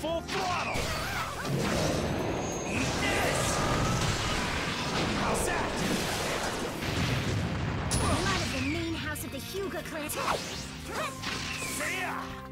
full throttle! Eat this! How's that? Blood of the main house of the Hyuga clan. See ya!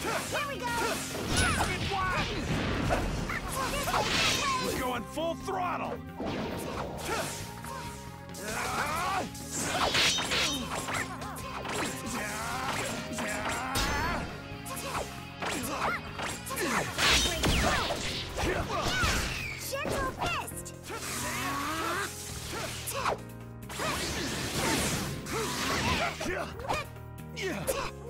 Here we go! Checkmate one! We're going full throttle! Yeah.